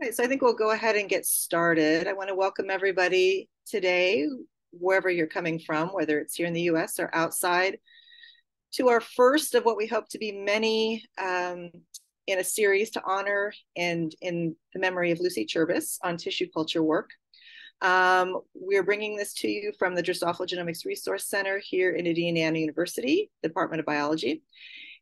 Okay, so I think we'll go ahead and get started. I want to welcome everybody today, wherever you're coming from, whether it's here in the US or outside, to our first of what we hope to be many um, in a series to honor and in the memory of Lucy Cherbas on tissue culture work. Um, we're bringing this to you from the Drosophila Genomics Resource Center here in Indiana University, Department of Biology.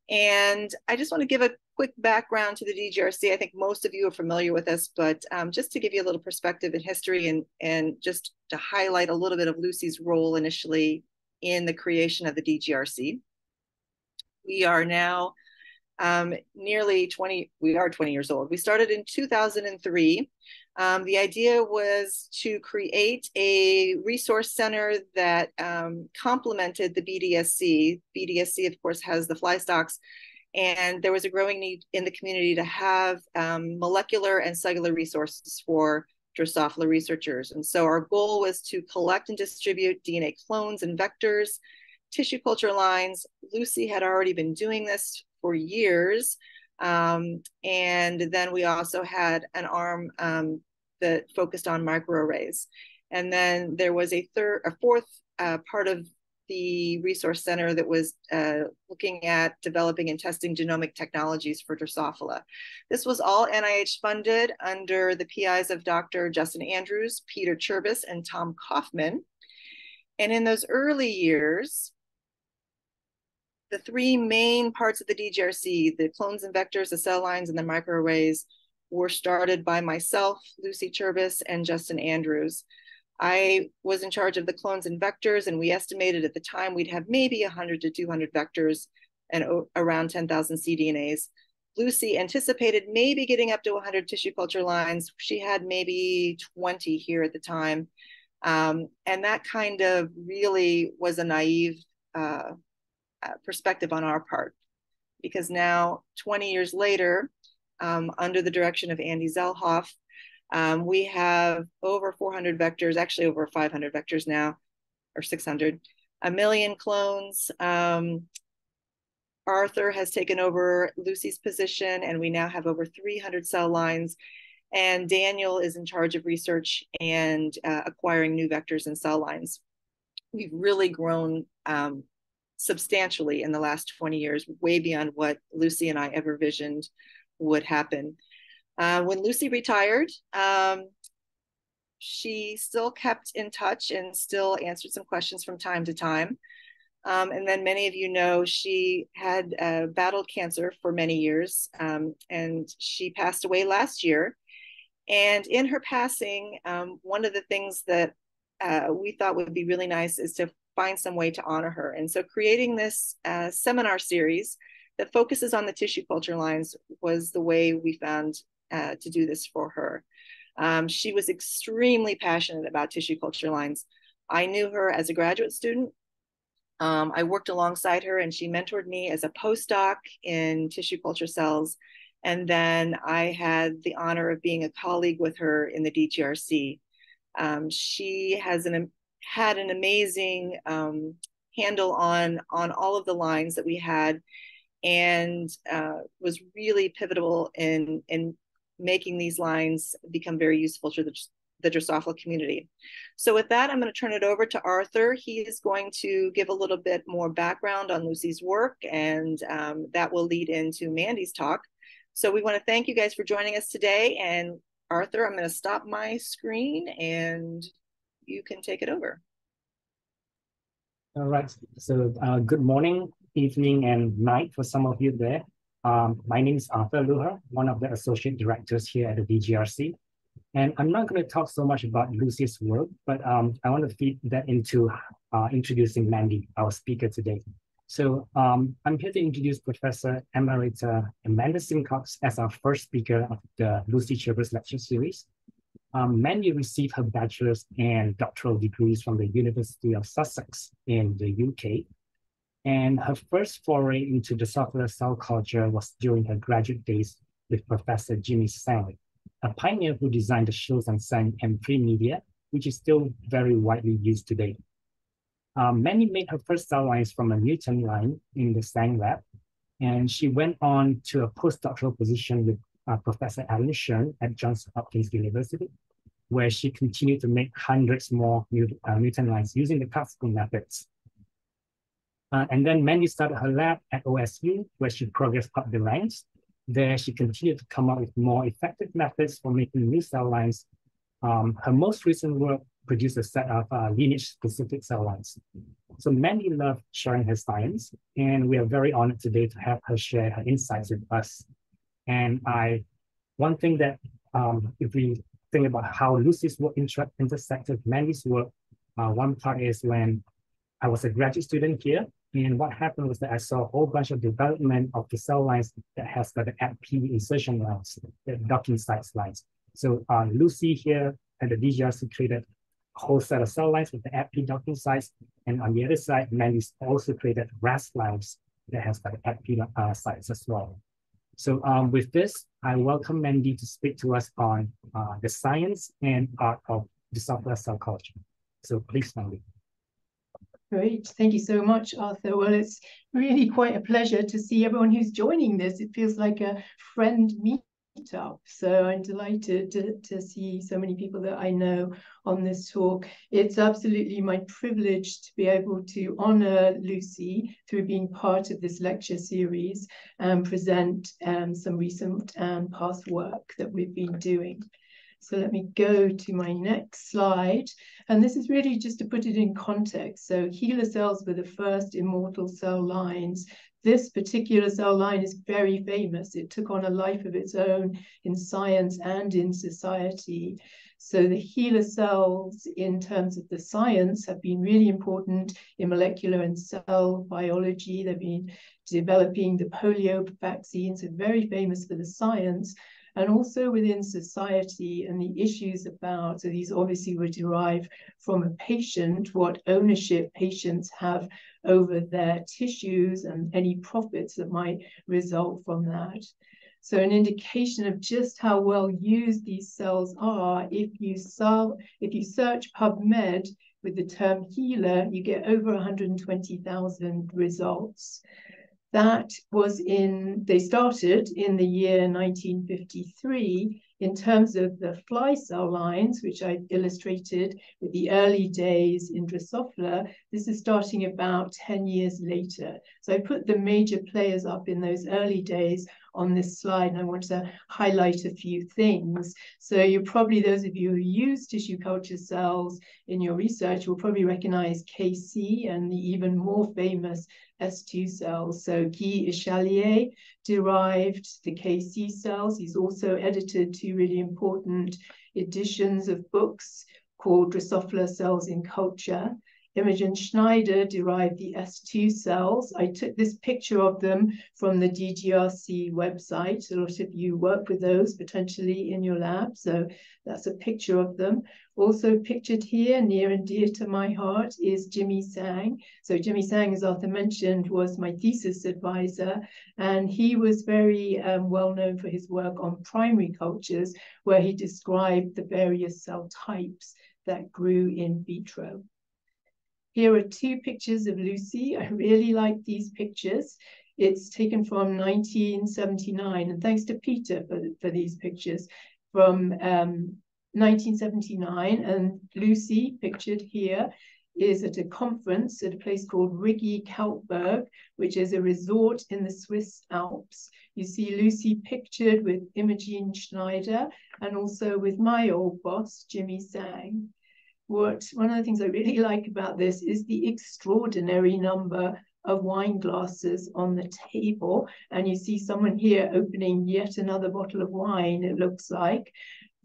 And I just want to give a quick background to the DGRC. I think most of you are familiar with this, but um, just to give you a little perspective in history and, and just to highlight a little bit of Lucy's role initially in the creation of the DGRC. We are now um, nearly 20, we are 20 years old. We started in 2003. Um, the idea was to create a resource center that um, complemented the BDSC. BDSC, of course, has the fly stocks, and there was a growing need in the community to have um, molecular and cellular resources for Drosophila researchers. And so our goal was to collect and distribute DNA clones and vectors, tissue culture lines. Lucy had already been doing this for years. Um, and then we also had an arm um, that focused on microarrays. And then there was a third, a fourth uh, part of the resource center that was uh, looking at developing and testing genomic technologies for Drosophila. This was all NIH funded under the PIs of Dr. Justin Andrews, Peter Cherbas, and Tom Kaufman. And in those early years, the three main parts of the DGRC, the clones and vectors, the cell lines, and the microarrays, were started by myself, Lucy Cherbas, and Justin Andrews. I was in charge of the clones and vectors, and we estimated at the time we'd have maybe 100 to 200 vectors and around 10,000 cDNAs. Lucy anticipated maybe getting up to 100 tissue culture lines. She had maybe 20 here at the time. Um, and that kind of really was a naive uh, uh perspective on our part because now 20 years later um, under the direction of Andy Zelhoff. Um, we have over 400 vectors, actually over 500 vectors now, or 600, a million clones. Um, Arthur has taken over Lucy's position, and we now have over 300 cell lines. And Daniel is in charge of research and uh, acquiring new vectors and cell lines. We've really grown um, substantially in the last 20 years, way beyond what Lucy and I ever visioned would happen. Uh, when Lucy retired, um, she still kept in touch and still answered some questions from time to time. Um, and then many of you know she had uh, battled cancer for many years um, and she passed away last year. And in her passing, um, one of the things that uh, we thought would be really nice is to find some way to honor her. And so creating this uh, seminar series that focuses on the tissue culture lines was the way we found uh, to do this for her. Um, she was extremely passionate about tissue culture lines. I knew her as a graduate student. Um, I worked alongside her and she mentored me as a postdoc in tissue culture cells. And then I had the honor of being a colleague with her in the DGRC. Um, she has an had an amazing um, handle on on all of the lines that we had and uh, was really pivotal in, in making these lines become very useful to the, the Drosophila community. So with that, I'm going to turn it over to Arthur. He is going to give a little bit more background on Lucy's work, and um, that will lead into Mandy's talk. So we want to thank you guys for joining us today. And Arthur, I'm going to stop my screen and you can take it over. All right. So uh, good morning, evening and night for some of you there. Um, my name is Arthur Luher, one of the associate directors here at the DGRC. And I'm not going to talk so much about Lucy's work, but um, I want to feed that into uh, introducing Mandy, our speaker today. So um, I'm here to introduce Professor Emerita Amanda Simcox as our first speaker of the Lucy Cherbas Lecture Series. Um, Mandy received her bachelor's and doctoral degrees from the University of Sussex in the UK and her first foray into Drosophila cell culture was during her graduate days with Professor Jimmy Sang, a pioneer who designed the Shields and Sang M3 media, which is still very widely used today. Um, Mandy made her first cell lines from a Newton line in the Sang lab, and she went on to a postdoctoral position with uh, Professor Alan Shern at Johns Hopkins University, where she continued to make hundreds more uh, mutant lines using the classical methods. Uh, and then Mandy started her lab at OSU, where she progressed up the ranks. There, she continued to come up with more effective methods for making new cell lines. Um, her most recent work produced a set of uh, lineage-specific cell lines. So Mandy loved sharing her science, and we are very honored today to have her share her insights with us. And I, one thing that, um, if we think about how Lucy's work inter intersected Mandy's work, uh, one part is when I was a graduate student here, and what happened was that I saw a whole bunch of development of the cell lines that has got the ADP insertion lines, the docking sites lines. So uh, Lucy here at the DGRC created a whole set of cell lines with the ADP docking sites. And on the other side, Mandy's also created RAS lines that has got the ADP uh, sites as well. So um, with this, I welcome Mandy to speak to us on uh, the science and art of the software cell culture. So please, Mandy. Great. Thank you so much, Arthur. Well, it's really quite a pleasure to see everyone who's joining this. It feels like a friend meetup. So I'm delighted to, to see so many people that I know on this talk. It's absolutely my privilege to be able to honor Lucy through being part of this lecture series and present um, some recent and past work that we've been doing. So let me go to my next slide. And this is really just to put it in context. So HeLa cells were the first immortal cell lines. This particular cell line is very famous. It took on a life of its own in science and in society. So the HeLa cells, in terms of the science, have been really important in molecular and cell biology. They've been developing the polio vaccines, are very famous for the science and also within society and the issues about, so these obviously were derived from a patient, what ownership patients have over their tissues and any profits that might result from that. So an indication of just how well used these cells are, if you, sell, if you search PubMed with the term healer, you get over 120,000 results that was in, they started in the year 1953 in terms of the fly cell lines, which I illustrated with the early days in Drosophila, this is starting about 10 years later. So I put the major players up in those early days on this slide, and I want to highlight a few things. So you probably, those of you who use tissue culture cells in your research will probably recognize KC and the even more famous S2 cells. So Guy Echalier derived the KC cells. He's also edited two really important editions of books called Drosophila Cells in Culture Imogen Schneider derived the S2 cells. I took this picture of them from the DGRC website. A lot of you work with those potentially in your lab, so that's a picture of them. Also pictured here, near and dear to my heart, is Jimmy Sang. So Jimmy Sang, as Arthur mentioned, was my thesis advisor, and he was very um, well known for his work on primary cultures, where he described the various cell types that grew in vitro. Here are two pictures of Lucy. I really like these pictures. It's taken from 1979, and thanks to Peter for, for these pictures from um, 1979. And Lucy, pictured here, is at a conference at a place called Rigi Kaltberg, which is a resort in the Swiss Alps. You see Lucy pictured with Imogen Schneider and also with my old boss, Jimmy Sang what one of the things I really like about this is the extraordinary number of wine glasses on the table. And you see someone here opening yet another bottle of wine, it looks like.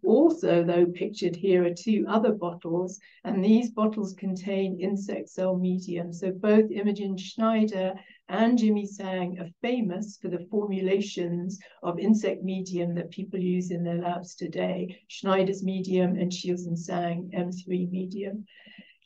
Also, though, pictured here are two other bottles, and these bottles contain insect cell medium. So both Imogen Schneider and Jimmy Sang are famous for the formulations of insect medium that people use in their labs today. Schneider's medium and Shields and Sang M3 medium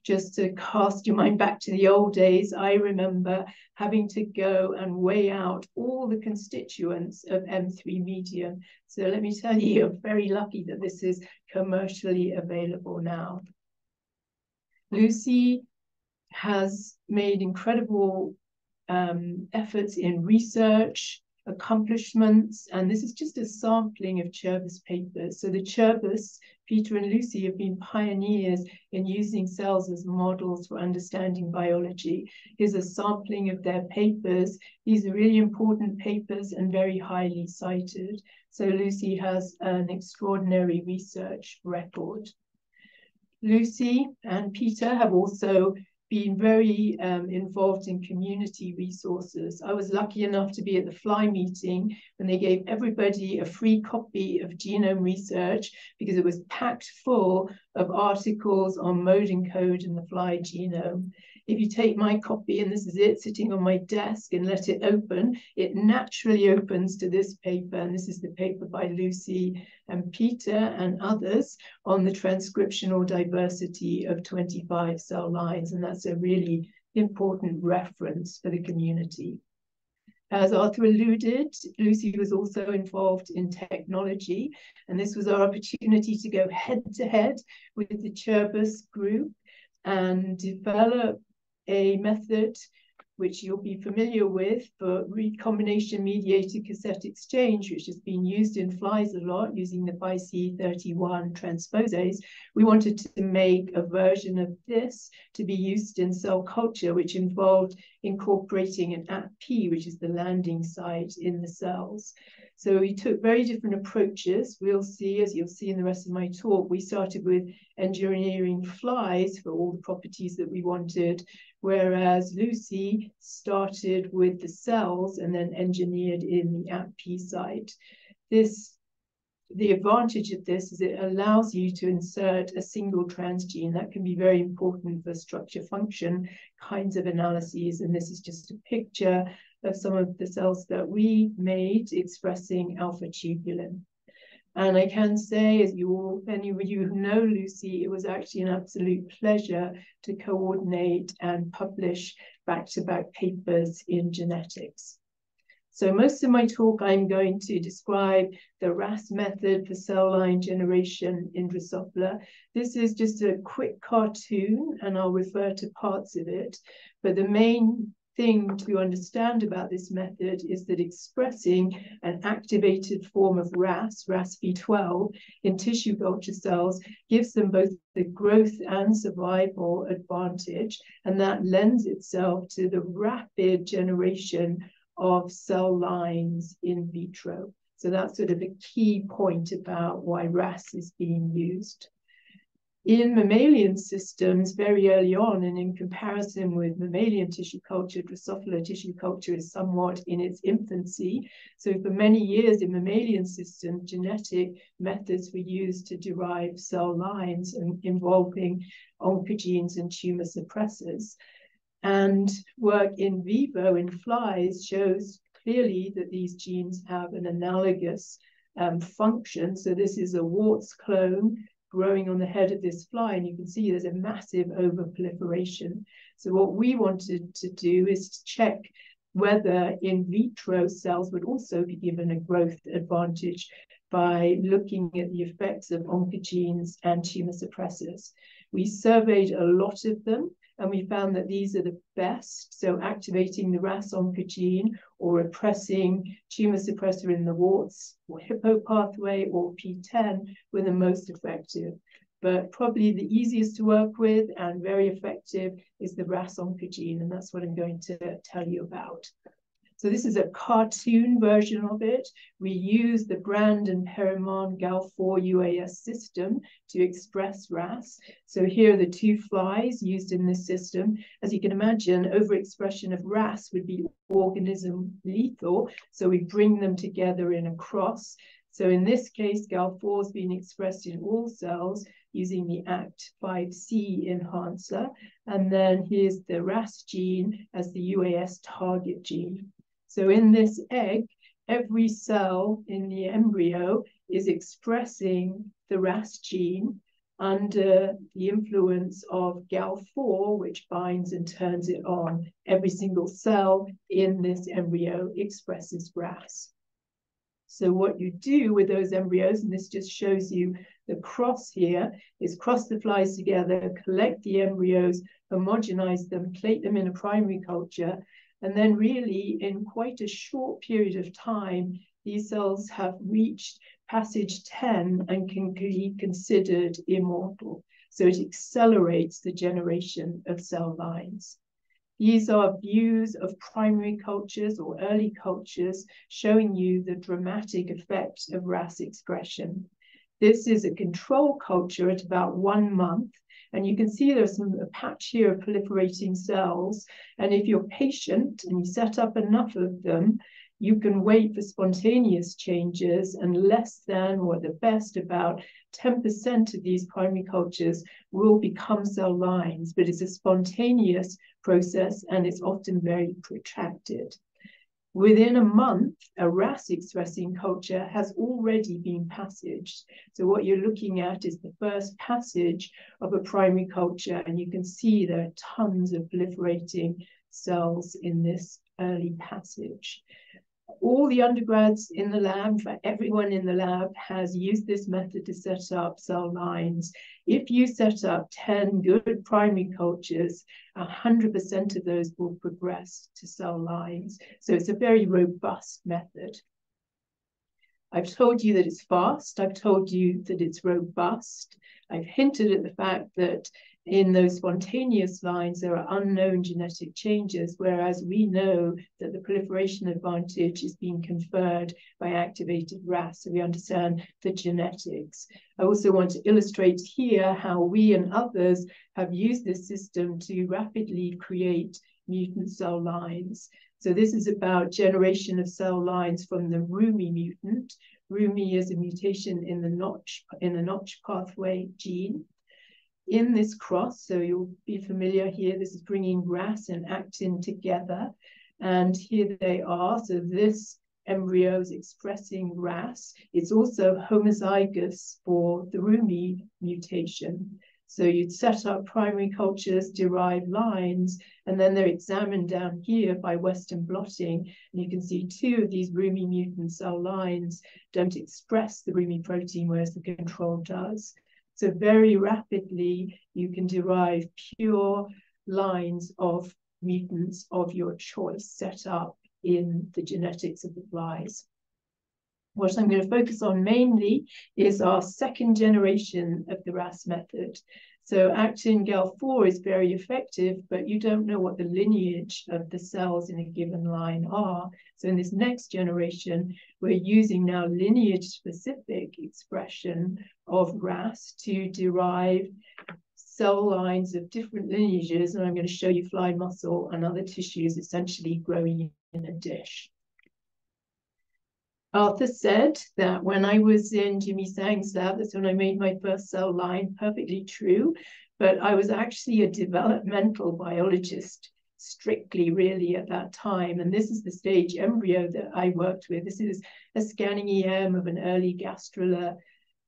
just to cast your mind back to the old days, I remember having to go and weigh out all the constituents of M3 medium. So let me tell you, you're very lucky that this is commercially available now. Lucy has made incredible um, efforts in research accomplishments, and this is just a sampling of Cherbas papers. So the Cherbas, Peter and Lucy have been pioneers in using cells as models for understanding biology. Here's a sampling of their papers. These are really important papers and very highly cited. So Lucy has an extraordinary research record. Lucy and Peter have also been very um, involved in community resources. I was lucky enough to be at the FLY meeting when they gave everybody a free copy of Genome Research because it was packed full of articles on mode and code in the FLY genome. If you take my copy, and this is it sitting on my desk, and let it open, it naturally opens to this paper. And this is the paper by Lucy and Peter and others on the transcriptional diversity of 25 cell lines. And that's a really important reference for the community. As Arthur alluded, Lucy was also involved in technology, and this was our opportunity to go head to head with the Cherbas group and develop a method which you'll be familiar with for recombination mediated cassette exchange, which has been used in flies a lot using the BIC31 transposase. We wanted to make a version of this to be used in cell culture, which involved incorporating an ATP, which is the landing site in the cells. So we took very different approaches. We'll see, as you'll see in the rest of my talk, we started with engineering flies for all the properties that we wanted, whereas Lucy started with the cells and then engineered in the ATP site. This the advantage of this is it allows you to insert a single transgene that can be very important for structure function kinds of analyses. And this is just a picture of some of the cells that we made expressing alpha tubulin. And I can say, as you all, any of you who know Lucy, it was actually an absolute pleasure to coordinate and publish back-to-back -back papers in genetics. So most of my talk, I'm going to describe the RAS method for cell line generation in Drosophila. This is just a quick cartoon, and I'll refer to parts of it. But the main thing to understand about this method is that expressing an activated form of RAS, RAS-V12, in tissue culture cells gives them both the growth and survival advantage, and that lends itself to the rapid generation of cell lines in vitro. So that's sort of a key point about why RAS is being used in mammalian systems very early on, and in comparison with mammalian tissue culture, Drosophila tissue culture is somewhat in its infancy. So for many years in mammalian systems, genetic methods were used to derive cell lines involving oncogenes and tumor suppressors. And work in vivo in flies shows clearly that these genes have an analogous um, function. So this is a Warts clone growing on the head of this fly, and you can see there's a massive overproliferation. So what we wanted to do is to check whether in vitro cells would also be given a growth advantage by looking at the effects of oncogenes and tumor suppressors. We surveyed a lot of them, and we found that these are the best. So activating the RAS oncogene or repressing tumor suppressor in the warts or Hippo pathway or P10 were the most effective. But probably the easiest to work with and very effective is the RAS oncogene, and that's what I'm going to tell you about. So this is a cartoon version of it. We use the Brand and Perelman GAL4 UAS system to express RAS. So here are the two flies used in this system. As you can imagine, overexpression of RAS would be organism lethal. So we bring them together in a cross. So in this case, GAL4 has been expressed in all cells using the ACT5C enhancer. And then here's the RAS gene as the UAS target gene. So in this egg, every cell in the embryo is expressing the RAS gene under the influence of GAL4, which binds and turns it on. Every single cell in this embryo expresses RAS. So what you do with those embryos, and this just shows you the cross here, is cross the flies together, collect the embryos, homogenize them, plate them in a primary culture, And then really in quite a short period of time, these cells have reached passage 10 and can be considered immortal. So it accelerates the generation of cell lines. These are views of primary cultures or early cultures showing you the dramatic effect of RAS expression. This is a control culture at about one month. And you can see there's some, a patch here of proliferating cells. And if you're patient and you set up enough of them, you can wait for spontaneous changes and less than or the best about 10% of these primary cultures will become cell lines, but it's a spontaneous process and it's often very protracted. Within a month, a RAS expressing culture has already been passaged. So what you're looking at is the first passage of a primary culture, and you can see there are tons of proliferating cells in this early passage all the undergrads in the lab, for everyone in the lab has used this method to set up cell lines. If you set up 10 good primary cultures, 100% of those will progress to cell lines. So it's a very robust method. I've told you that it's fast. I've told you that it's robust. I've hinted at the fact that in those spontaneous lines, there are unknown genetic changes, whereas we know that the proliferation advantage is being conferred by activated RAS. So we understand the genetics. I also want to illustrate here how we and others have used this system to rapidly create mutant cell lines. So this is about generation of cell lines from the Rumi mutant. Rumi is a mutation in the notch in the notch pathway gene in this cross, so you'll be familiar here, this is bringing RAS and actin together. And here they are. So this embryo is expressing RAS. It's also homozygous for the Rumi mutation. So you'd set up primary cultures, derive lines, and then they're examined down here by Western blotting. And you can see two of these Rumi mutant cell lines don't express the Rumi protein, whereas the control does. So very rapidly, you can derive pure lines of mutants of your choice set up in the genetics of the flies. What I'm going to focus on mainly is our second generation of the RAS method. So actin GAL4 is very effective, but you don't know what the lineage of the cells in a given line are. So in this next generation, we're using now lineage-specific expression of RAS to derive cell lines of different lineages. And I'm going to show you fly muscle and other tissues essentially growing in a dish. Arthur said that when I was in Jimmy Tsang's lab, that's when I made my first cell line, perfectly true. But I was actually a developmental biologist, strictly, really, at that time. And this is the stage embryo that I worked with. This is a scanning EM of an early gastrula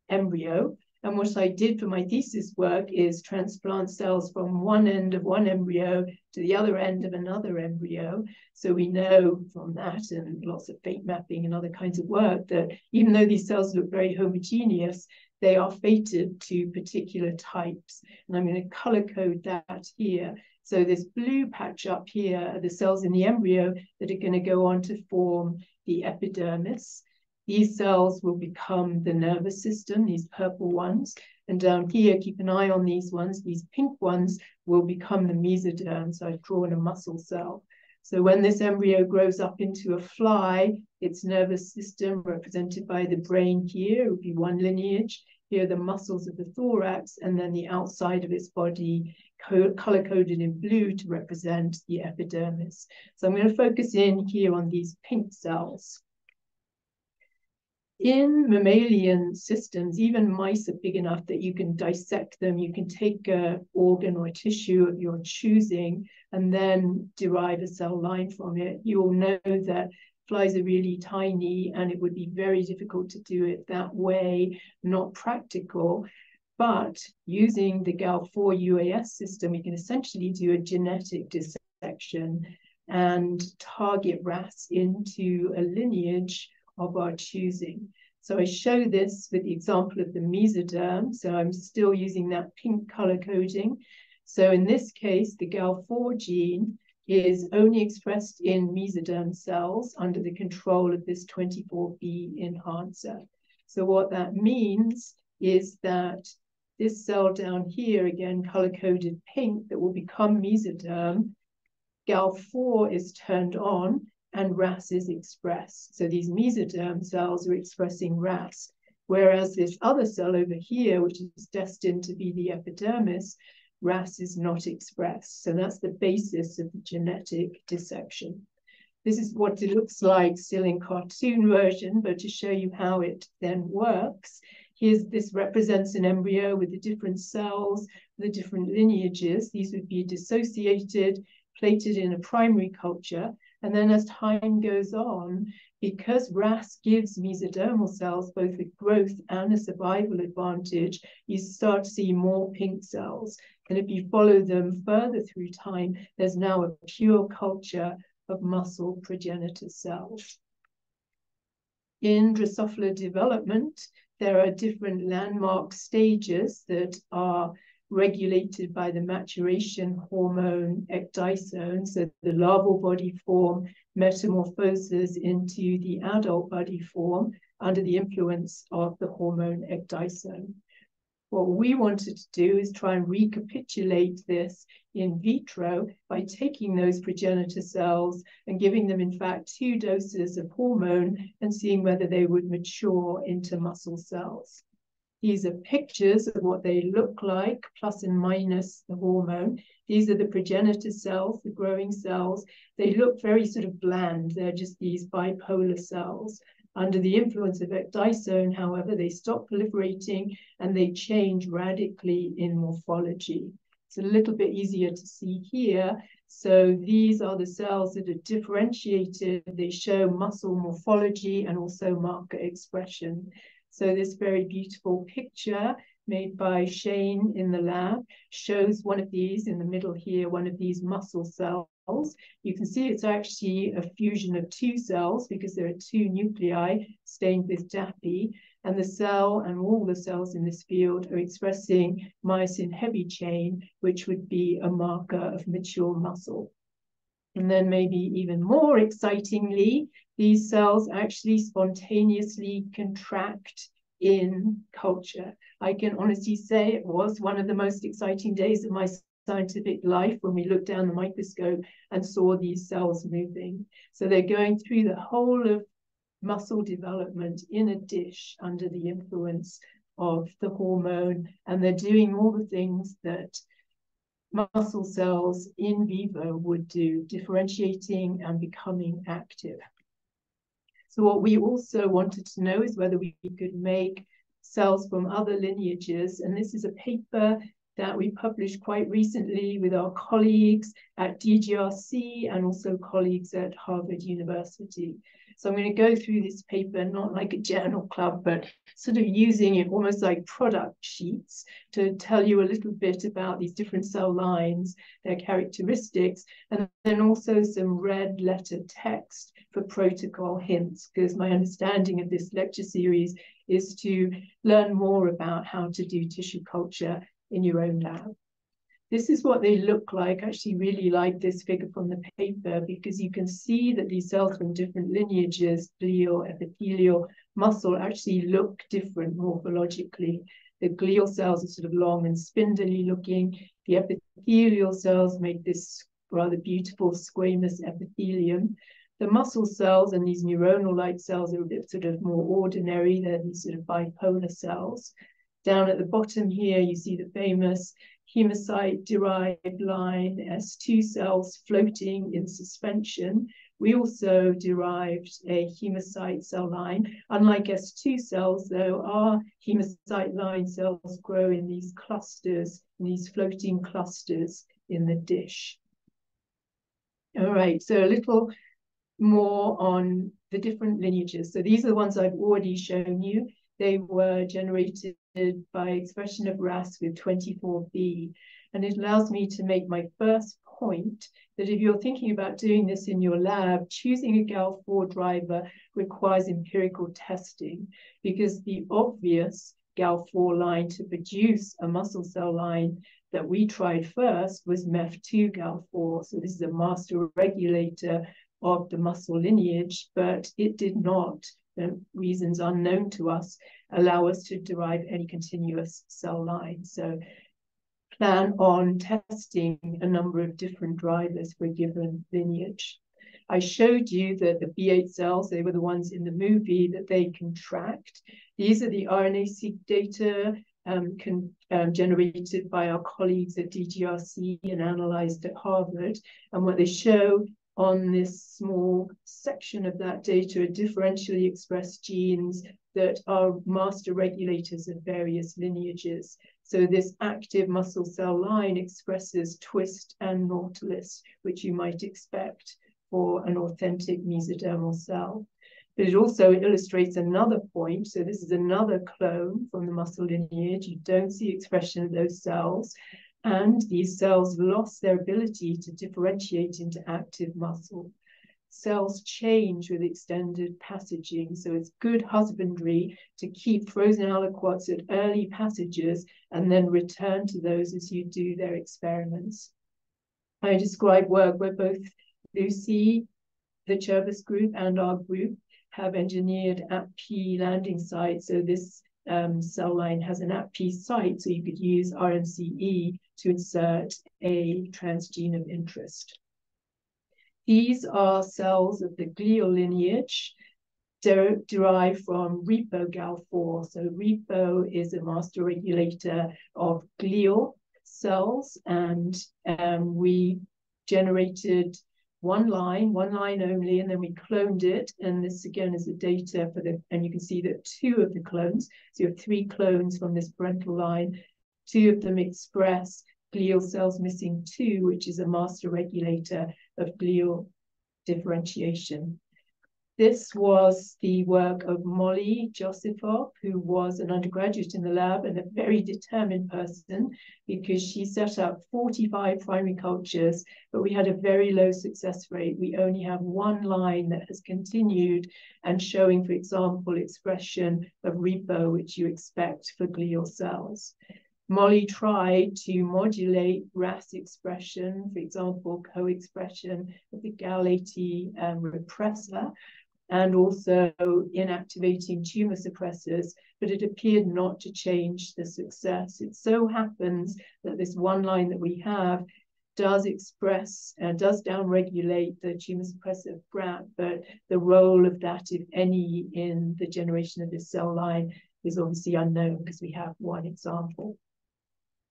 embryo. And what I did for my thesis work is transplant cells from one end of one embryo to the other end of another embryo. So we know from that and lots of fate mapping and other kinds of work that even though these cells look very homogeneous, they are fated to particular types. And I'm going to color code that here. So this blue patch up here are the cells in the embryo that are going to go on to form the epidermis. These cells will become the nervous system, these purple ones. And down here, keep an eye on these ones. These pink ones will become the mesoderm. So I've drawn a muscle cell. So when this embryo grows up into a fly, its nervous system represented by the brain here would be one lineage. Here are the muscles of the thorax, and then the outside of its body color coded in blue to represent the epidermis. So I'm going to focus in here on these pink cells in mammalian systems, even mice are big enough that you can dissect them. You can take a organ or a tissue of your choosing and then derive a cell line from it. You will know that flies are really tiny and it would be very difficult to do it that way, not practical. But using the GAL4 UAS system, we can essentially do a genetic dissection and target RAS into a lineage of our choosing. So I show this with the example of the mesoderm. So I'm still using that pink color coding. So in this case, the GAL4 gene is only expressed in mesoderm cells under the control of this 24B enhancer. So what that means is that this cell down here, again, color-coded pink, that will become mesoderm, GAL4 is turned on and RAS is expressed. So these mesoderm cells are expressing RAS, whereas this other cell over here, which is destined to be the epidermis, RAS is not expressed. So that's the basis of the genetic dissection. This is what it looks like still in cartoon version, but to show you how it then works, here's this represents an embryo with the different cells, the different lineages. These would be dissociated, plated in a primary culture. And then as time goes on, because RAS gives mesodermal cells both a growth and a survival advantage, you start to see more pink cells. And if you follow them further through time, there's now a pure culture of muscle progenitor cells. In Drosophila development, there are different landmark stages that are regulated by the maturation hormone ecdysone, so the larval body form metamorphoses into the adult body form under the influence of the hormone ecdysone. What we wanted to do is try and recapitulate this in vitro by taking those progenitor cells and giving them, in fact, two doses of hormone and seeing whether they would mature into muscle cells. These are pictures of what they look like, plus and minus the hormone. These are the progenitor cells, the growing cells. They look very sort of bland. They're just these bipolar cells. Under the influence of ecdysone, however, they stop proliferating and they change radically in morphology. It's a little bit easier to see here. So these are the cells that are differentiated. They show muscle morphology and also marker expression. So this very beautiful picture made by Shane in the lab shows one of these in the middle here, one of these muscle cells you can see it's actually a fusion of two cells because there are two nuclei stained with DAPI, and the cell and all the cells in this field are expressing myosin heavy chain, which would be a marker of mature muscle. And then maybe even more excitingly, these cells actually spontaneously contract in culture. I can honestly say it was one of the most exciting days of my scientific life when we looked down the microscope and saw these cells moving. So they're going through the whole of muscle development in a dish under the influence of the hormone, and they're doing all the things that muscle cells in vivo would do, differentiating and becoming active. So what we also wanted to know is whether we could make cells from other lineages, and this is a paper that we published quite recently with our colleagues at DGRC and also colleagues at Harvard University. So I'm going to go through this paper, not like a journal club, but sort of using it almost like product sheets to tell you a little bit about these different cell lines, their characteristics, and then also some red letter text for protocol hints, because my understanding of this lecture series is to learn more about how to do tissue culture in your own lab. This is what they look like. I actually really like this figure from the paper because you can see that these cells from different lineages, glial, epithelial, muscle, actually look different morphologically. The glial cells are sort of long and spindly looking. The epithelial cells make this rather beautiful squamous epithelium. The muscle cells and these neuronal-like cells are a bit sort of more ordinary. They're these sort of bipolar cells. Down at the bottom here, you see the famous hemocyte-derived line S2 cells floating in suspension. We also derived a hemocyte cell line. Unlike S2 cells, though, our hemocyte line cells grow in these clusters, in these floating clusters in the dish. All right, so a little more on the different lineages. So these are the ones I've already shown you. They were generated by expression of RAS with 24B. And it allows me to make my first point that if you're thinking about doing this in your lab, choosing a GAL4 driver requires empirical testing because the obvious GAL4 line to produce a muscle cell line that we tried first was MEF2 GAL4. So this is a master regulator of the muscle lineage, but it did not, for reasons unknown to us, allow us to derive any continuous cell line. So plan on testing a number of different drivers for a given lineage. I showed you that the B8 cells, they were the ones in the movie that they contract. These are the RNA-seq data um, can, um, generated by our colleagues at DGRC and analyzed at Harvard. And what they show on this small section of that data are differentially expressed genes that are master regulators of various lineages. So this active muscle cell line expresses twist and nautilus, which you might expect for an authentic mesodermal cell. But it also illustrates another point. So this is another clone from the muscle lineage. You don't see expression of those cells. And these cells lost their ability to differentiate into active muscle. Cells change with extended passaging. So it's good husbandry to keep frozen aliquots at early passages and then return to those as you do their experiments. I describe work where both Lucy, the Chervis group, and our group have engineered APP landing sites. So this um, cell line has an APP site, so you could use RNCE to insert a transgene of interest. These are cells of the glial lineage der derived from RepoGal4. So Repo is a master regulator of glial cells, and um, we generated one line, one line only, and then we cloned it. And this again is the data for the, and you can see that two of the clones, so you have three clones from this parental line, two of them express glial cells missing two, which is a master regulator of glial differentiation. This was the work of Molly Josephoff, who was an undergraduate in the lab and a very determined person because she set up 45 primary cultures, but we had a very low success rate. We only have one line that has continued and showing, for example, expression of repo, which you expect for glial cells. Molly tried to modulate RAS expression, for example, co-expression of the GAL80 um, repressor, and also inactivating tumor suppressors, but it appeared not to change the success. It so happens that this one line that we have does express and uh, does downregulate the tumor suppressive BRAP, but the role of that, if any, in the generation of this cell line is obviously unknown because we have one example.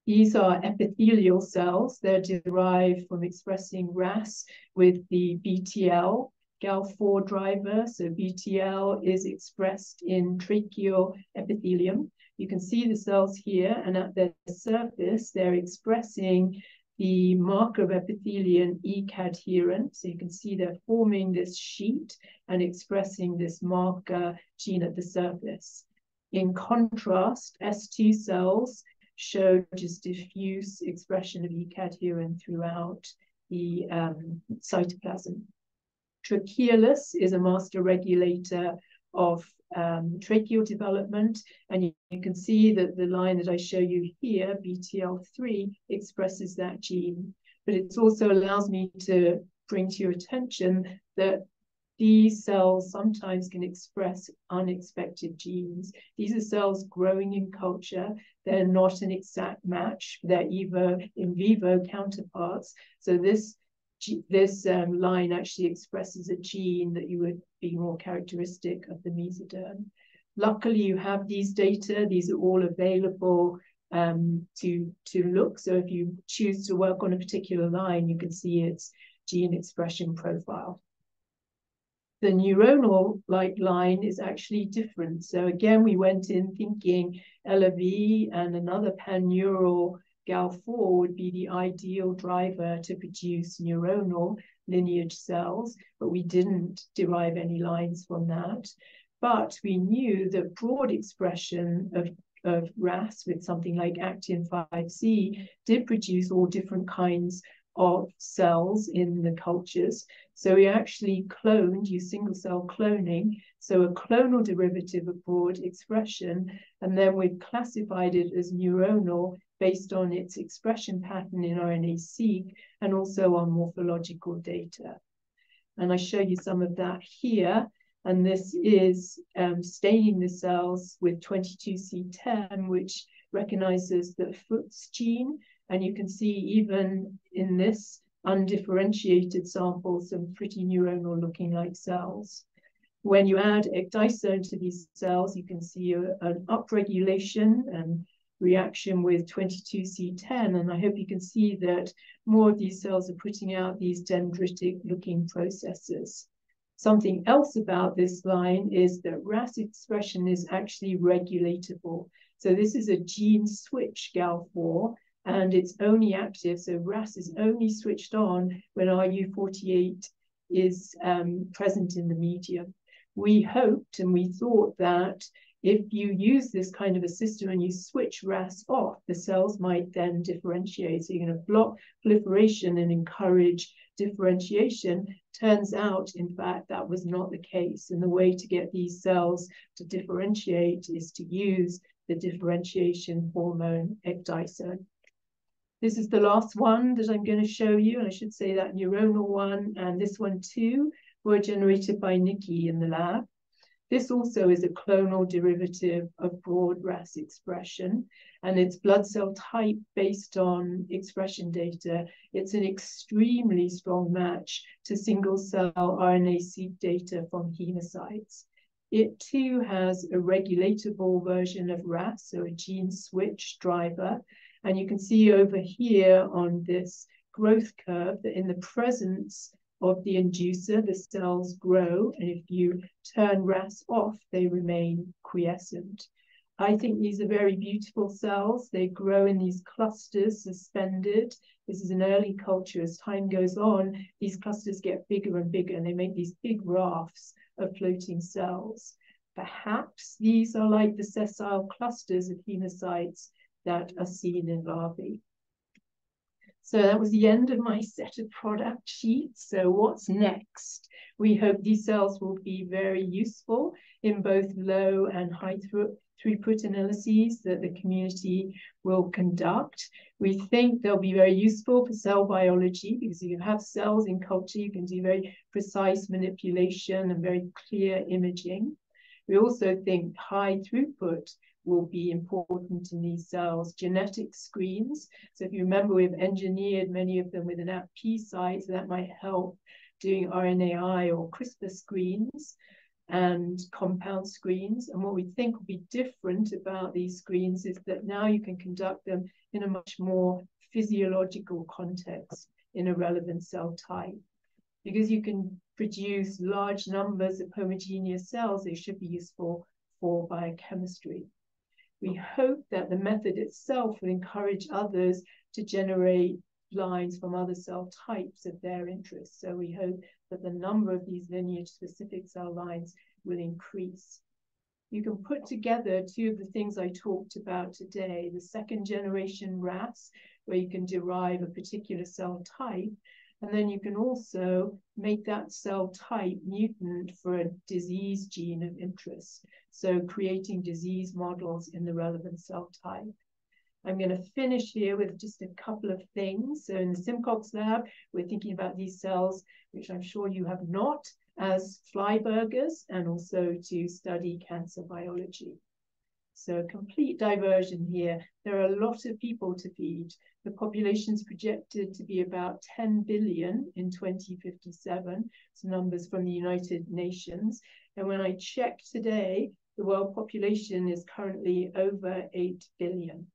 These are epithelial cells. They're derived from expressing RAS with the BTL GAL4 driver. So BTL is expressed in tracheal epithelium. You can see the cells here, and at their surface, they're expressing the marker of epithelium E-cadherin. So you can see they're forming this sheet and expressing this marker gene at the surface. In contrast, S2 cells show just diffuse expression of E-cadherin throughout the um, cytoplasm. Tracheolus is a master regulator of um, tracheal development. And you, you, can see that the line that I show you here, BTL3, expresses that gene. But it also allows me to bring to your attention that these cells sometimes can express unexpected genes. These are cells growing in culture. They're not an exact match. They're in vivo counterparts. So this this um, line actually expresses a gene that you would be more characteristic of the mesoderm. Luckily, you have these data. These are all available um, to, to look. So if you choose to work on a particular line, you can see its gene expression profile. The neuronal like line is actually different. So again, we went in thinking LV and another pan-neural GAL4 would be the ideal driver to produce neuronal lineage cells, but we didn't derive any lines from that. But we knew that broad expression of, of RAS with something like actin 5C did produce all different kinds of cells in the cultures. So we actually cloned, use single cell cloning, so a clonal derivative of broad expression, and then we've classified it as neuronal based on its expression pattern in RNA-seq and also on morphological data. And I show you some of that here. And this is um, staining the cells with 22C10, which recognizes the FUTS gene. And you can see even in this undifferentiated sample, some pretty neuronal looking like cells. When you add ecdysone to these cells, you can see a, an upregulation and reaction with 22C10. And I hope you can see that more of these cells are putting out these dendritic looking processes. Something else about this line is that RAS expression is actually regulatable. So this is a gene switch GAL4, and it's only active. So RAS is only switched on when RU48 is um, present in the medium we hoped and we thought that if you use this kind of a system and you switch RAS off, the cells might then differentiate. So you're going to block proliferation and encourage differentiation. Turns out, in fact, that was not the case. And the way to get these cells to differentiate is to use the differentiation hormone ecdysone. This is the last one that I'm going to show you, and I should say that neuronal one and this one too were generated by Nikki in the lab. This also is a clonal derivative of broad RAS expression, and it's blood cell type based on expression data. It's an extremely strong match to single cell RNA-seq data from hemocytes. It too has a regulatable version of RAS, so a gene switch driver. And you can see over here on this growth curve that in the presence of the inducer, the cells grow, and if you turn RAS off, they remain quiescent. I think these are very beautiful cells. They grow in these clusters suspended. This is an early culture. As time goes on, these clusters get bigger and bigger, and they make these big rafts of floating cells. Perhaps these are like the sessile clusters of hemocytes that are seen in larvae. So that was the end of my set of product sheets. So what's next? We hope these cells will be very useful in both low and high throughput analyses that the community will conduct. We think they'll be very useful for cell biology because if you have cells in culture, you can do very precise manipulation and very clear imaging. We also think high throughput will be important in these cells. Genetic screens. So if you remember, we've engineered many of them with an APP site, so that might help doing RNAi or CRISPR screens and compound screens. And what we think will be different about these screens is that now you can conduct them in a much more physiological context in a relevant cell type. Because you can produce large numbers of homogeneous cells, they should be useful for biochemistry. We hope that the method itself will encourage others to generate lines from other cell types of their interest. So we hope that the number of these lineage-specific cell lines will increase. You can put together two of the things I talked about today, the second generation RAS, where you can derive a particular cell type, and then you can also make that cell type mutant for a disease gene of interest. So creating disease models in the relevant cell type. I'm going to finish here with just a couple of things. So in the Simcox lab, we're thinking about these cells, which I'm sure you have not, as fly burgers and also to study cancer biology. So complete diversion here. There are a lot of people to feed. The population is projected to be about 10 billion in 2057. It's numbers from the United Nations. And when I checked today, the world population is currently over 8 billion.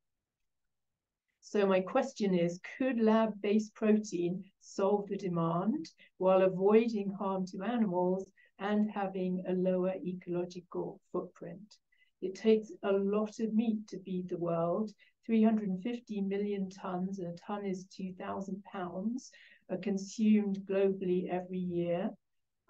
So my question is, could lab-based protein solve the demand while avoiding harm to animals and having a lower ecological footprint? It takes a lot of meat to feed the world. 350 million tons, and a ton is 2,000 pounds, are consumed globally every year.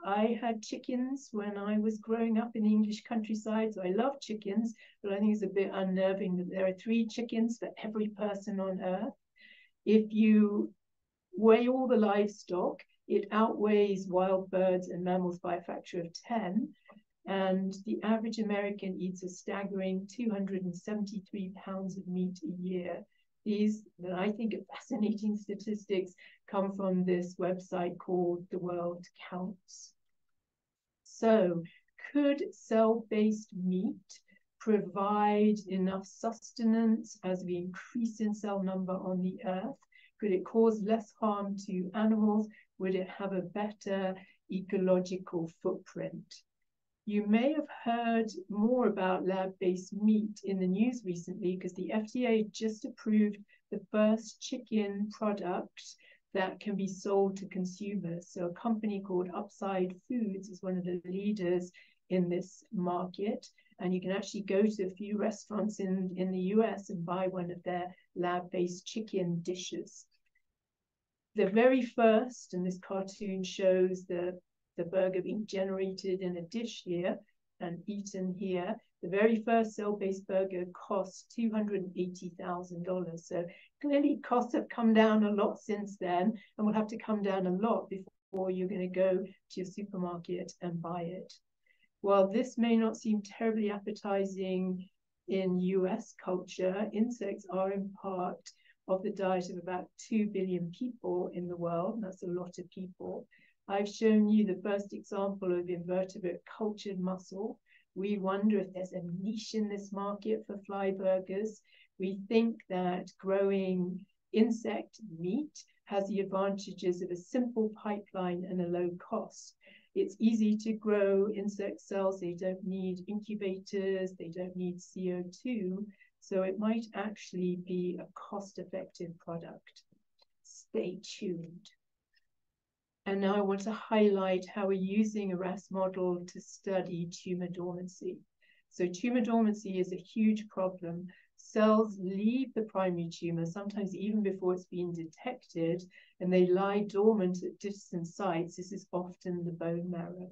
I had chickens when I was growing up in the English countryside, so I love chickens, but I think it's a bit unnerving that there are three chickens for every person on earth. If you weigh all the livestock, it outweighs wild birds and mammals by a factor of 10 and the average American eats a staggering 273 pounds of meat a year. These, that I think are fascinating statistics, come from this website called The World Counts. So, could cell based meat provide enough sustenance as we increase in cell number on the earth? Could it cause less harm to animals? Would it have a better ecological footprint? You may have heard more about lab based meat in the news recently because the FDA just approved the first chicken product that can be sold to consumers. So, a company called Upside Foods is one of the leaders in this market. And you can actually go to a few restaurants in, in the US and buy one of their lab based chicken dishes. The very first, and this cartoon shows the, the burger being generated in a dish here and eaten here. The very first cell based burger cost $280,000. So clearly, costs have come down a lot since then and will have to come down a lot before you're going to go to your supermarket and buy it. While this may not seem terribly appetizing in US culture, insects are in part of the diet of about 2 billion people in the world. That's a lot of people. I've shown you the first example of invertebrate cultured mussel. We wonder if there's a niche in this market for fly burgers. We think that growing insect meat has the advantages of a simple pipeline and a low cost. It's easy to grow insect cells. They don't need incubators. They don't need CO2. So it might actually be a cost-effective product. Stay tuned. And now I want to highlight how we're using a RAS model to study tumor dormancy. So tumor dormancy is a huge problem. Cells leave the primary tumor, sometimes even before it's been detected, and they lie dormant at distant sites. This is often the bone marrow.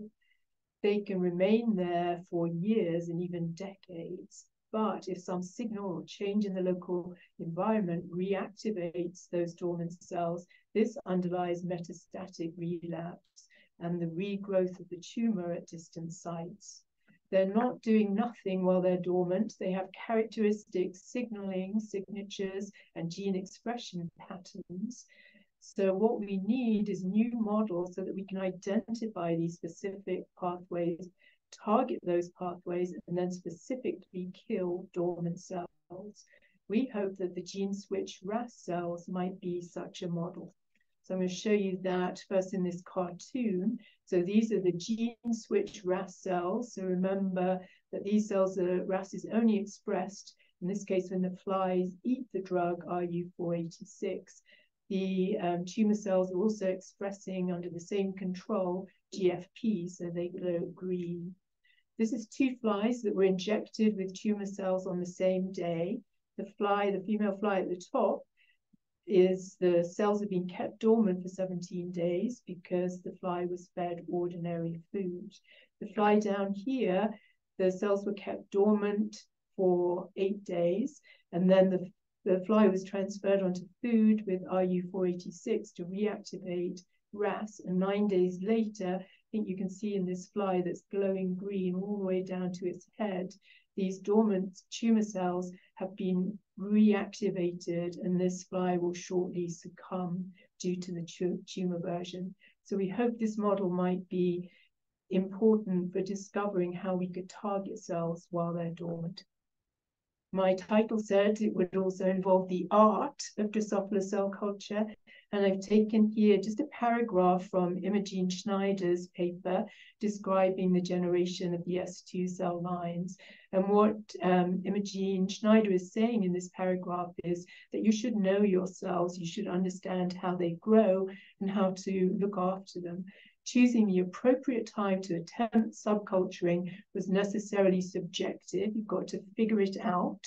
They can remain there for years and even decades. But if some signal or change in the local environment reactivates those dormant cells, this underlies metastatic relapse and the regrowth of the tumor at distant sites. They're not doing nothing while they're dormant. They have characteristics, signaling, signatures, and gene expression patterns so what we need is new models so that we can identify these specific pathways, target those pathways, and then specifically kill dormant cells. We hope that the gene switch RAS cells might be such a model. So I'm going to show you that first in this cartoon. So these are the gene switch RAS cells. So remember that these cells are RAS is only expressed, in this case, when the flies eat the drug RU486 the um, tumor cells are also expressing under the same control GFP, so they glow green. This is two flies that were injected with tumor cells on the same day. The fly, the female fly at the top, is the cells have been kept dormant for 17 days because the fly was fed ordinary food. The fly down here, the cells were kept dormant for eight days, and then the the fly was transferred onto food with RU486 to reactivate RAS. And nine days later, I think you can see in this fly that's glowing green all the way down to its head, these dormant tumor cells have been reactivated, and this fly will shortly succumb due to the tumor version. So we hope this model might be important for discovering how we could target cells while they're dormant my title said it would also involve the art of Drosophila cell culture. And I've taken here just a paragraph from Imogene Schneider's paper describing the generation of the S2 cell lines. And what um, Imogene Schneider is saying in this paragraph is that you should know your cells, you should understand how they grow and how to look after them choosing the appropriate time to attempt subculturing was necessarily subjective. You've got to figure it out.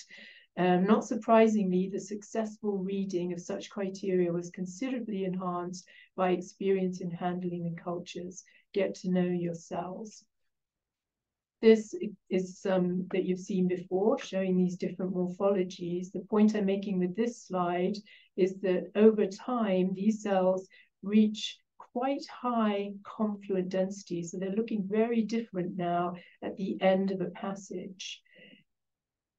Um, not surprisingly, the successful reading of such criteria was considerably enhanced by experience in handling the cultures. Get to know your cells. This is um, that you've seen before, showing these different morphologies. The point I'm making with this slide is that over time, these cells reach quite high confluent density. So they're looking very different now at the end of a passage.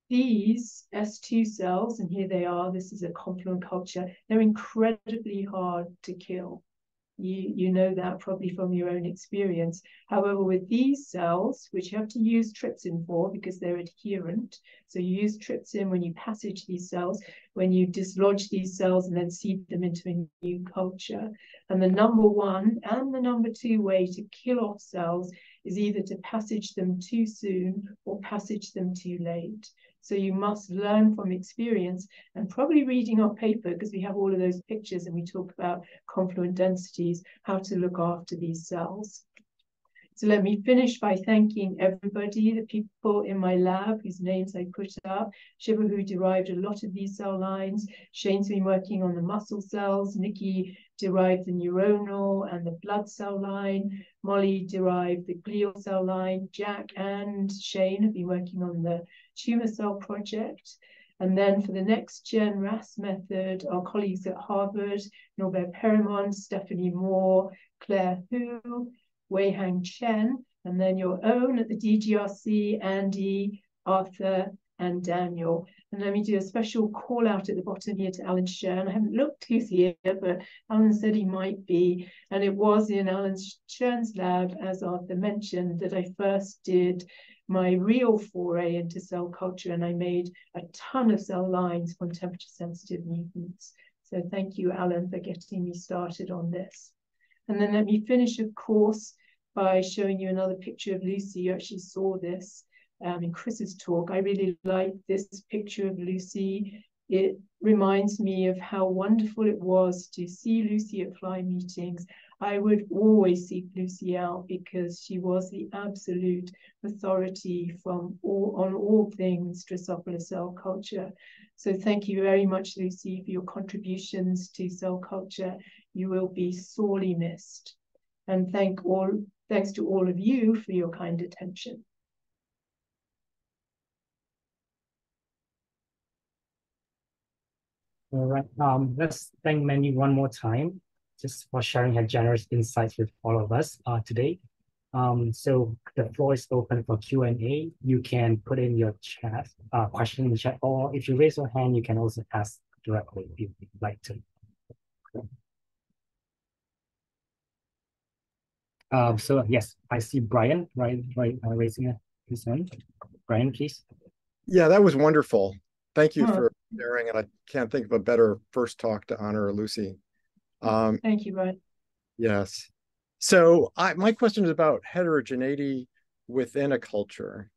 These S2 cells, and here they are, this is a confluent culture, they're incredibly hard to kill. You, you know that probably from your own experience. However, with these cells, which you have to use trypsin for because they're adherent, so you use trypsin when you passage these cells, when you dislodge these cells and then seed them into a new culture. And the number one and the number two way to kill off cells is either to passage them too soon or passage them too late. So you must learn from experience and probably reading our paper, because we have all of those pictures and we talk about confluent densities, how to look after these cells. So let me finish by thanking everybody, the people in my lab whose names I put up. Shiva, who derived a lot of these cell lines. Shane's been working on the muscle cells. Nikki derived the neuronal and the blood cell line. Molly derived the glial cell line. Jack and Shane have been working on the tumor cell project. And then for the next gen RAS method, our colleagues at Harvard, Norbert Perimon, Stephanie Moore, Claire Hu, Wei Hang Chen, and then your own at the DGRC, Andy, Arthur, and Daniel. And let me do a special call out at the bottom here to Alan Shern. I haven't looked who's here, but Alan said he might be. And it was in Alan Shern's lab, as Arthur mentioned, that I first did my real foray into cell culture and I made a ton of cell lines from temperature sensitive mutants. So thank you, Alan, for getting me started on this. And then let me finish, of course, by showing you another picture of Lucy. You actually saw this um, in Chris's talk. I really like this picture of Lucy. It reminds me of how wonderful it was to see Lucy at fly meetings I would always seek Lucy out because she was the absolute authority from all on all things Drosophila cell culture. So thank you very much, Lucy, for your contributions to cell culture. You will be sorely missed. And thank all thanks to all of you for your kind attention. All right. Um, let's thank Mandy one more time just for sharing her generous insights with all of us uh, today. Um, so the floor is open for Q&A. You can put in your chat uh, question in the chat, or if you raise your hand, you can also ask directly if you'd like to. Um, so yes, I see Brian, right, right, uh, raising his hand. Brian, please. Yeah, that was wonderful. Thank you for sharing, and I can't think of a better first talk to honor Lucy. Um, Thank you, Brian. Yes. So I, my question is about heterogeneity within a culture.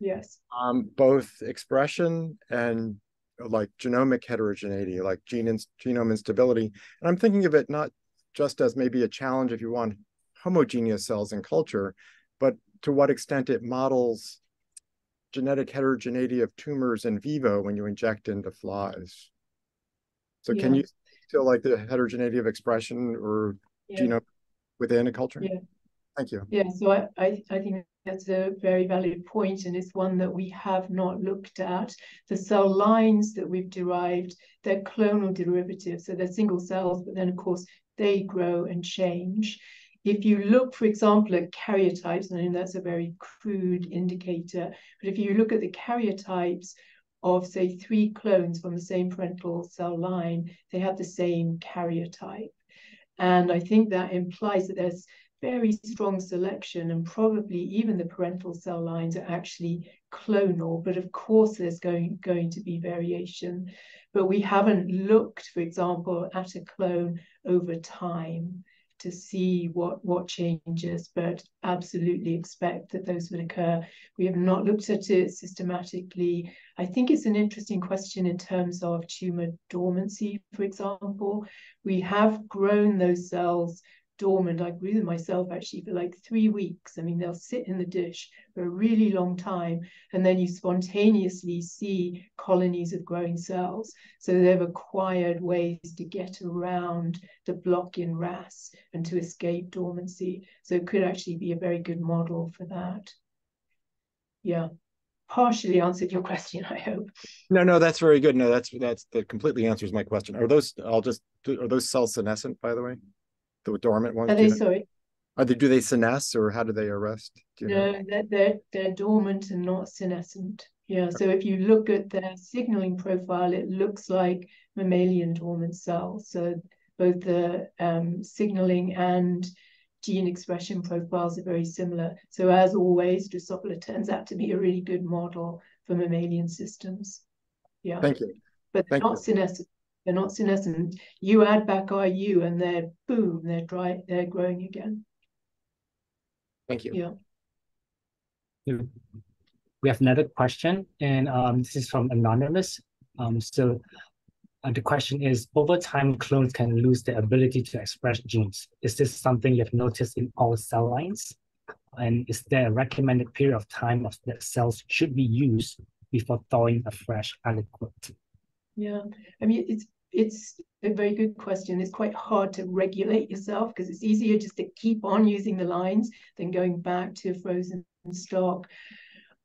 Yes. Um, both expression and like genomic heterogeneity, like gene in, genome instability. And I'm thinking of it not just as maybe a challenge if you want homogeneous cells in culture, but to what extent it models genetic heterogeneity of tumors in vivo when you inject into flies. So can you to like the heterogeneity of expression or yeah. genome within a culture? Yeah. Thank you. Yeah, so I, I, I think that's a very valid point, and it's one that we have not looked at. The cell lines that we've derived, they're clonal derivatives, so they're single cells, but then of course they grow and change. If you look, for example, at karyotypes, and I know that's a very crude indicator, but if you look at the karyotypes of, say, three clones from the same parental cell line, they have the same karyotype. And I think that implies that there's very strong selection and probably even the parental cell lines are actually clonal but of course there's going going to be variation but we haven't looked for example at a clone over time to see what what changes, but absolutely expect that those would occur. We have not looked at it systematically. I think it's an interesting question in terms of tumor dormancy, for example. We have grown those cells dormant. I grew them myself actually for like three weeks. I mean, they'll sit in the dish for a really long time, and then you spontaneously see colonies of growing cells. So they've acquired ways to get around the block in RAS and to escape dormancy. So it could actually be a very good model for that. Yeah partially answered your question i hope no no that's very good no that's that's that completely answers my question are those i'll just are those cells senescent by the way the dormant ones? Are they, sorry? Are they, do they senesce or how do they arrest? no, they're, they're, they're dormant and not senescent. Yeah, so if you look at their signaling profile, it looks like mammalian dormant cells. So both the um, signaling and gene expression profiles are very similar. So as always, Drosophila turns out to be a really good model for mammalian systems. Yeah. Thank you. But Thank not you. senescent. They're not senescent. You add back RU and they're boom, they're dry, they're growing again. Thank you. Yeah. We have another question, and um, this is from Anonymous. Um, so uh, the question is, over time, clones can lose the ability to express genes. Is this something you've noticed in all cell lines? And is there a recommended period of time of that cells should be used before thawing a fresh aliquot? Yeah, I mean, it's it's a very good question. It's quite hard to regulate yourself because it's easier just to keep on using the lines than going back to frozen stock.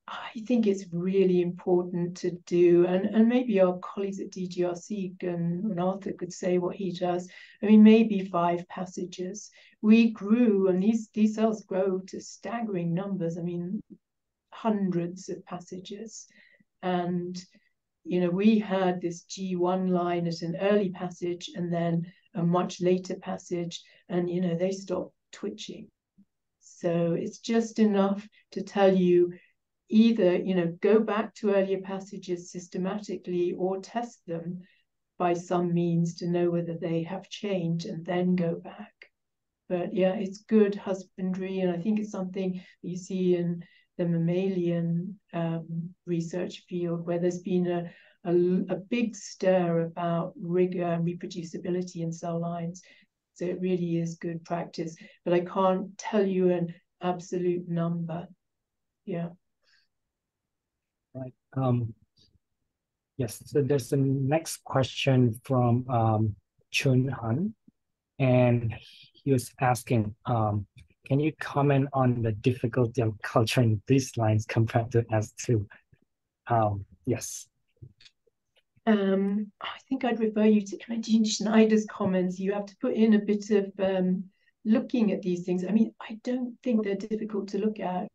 I think it's really important to do, and, and maybe our colleagues at DGRC and, and Arthur could say what he does. I mean, maybe five passages. We grew, and these, these cells grow to staggering numbers. I mean, hundreds of passages. And, you know, we had this G1 line at an early passage and then a much later passage, and, you know, they stopped twitching. So it's just enough to tell you either you know go back to earlier passages systematically or test them by some means to know whether they have changed and then go back but yeah it's good husbandry and i think it's something you see in the mammalian um, research field where there's been a, a, a big stir about rigor and reproducibility in cell lines. So it really is good practice but i can't tell you an absolute number. Yeah. Right. Um, yes, so there's the next question from um, Chun Han, and he was asking, um, can you comment on the difficulty of culturing these lines compared to S2? Um, yes. Um, I think I'd refer you to Clementine Schneider's comments. You have to put in a bit of um, looking at these things. I mean, I don't think they're difficult to look at